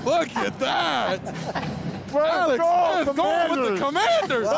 Look at that. Alex go, with the Commanders.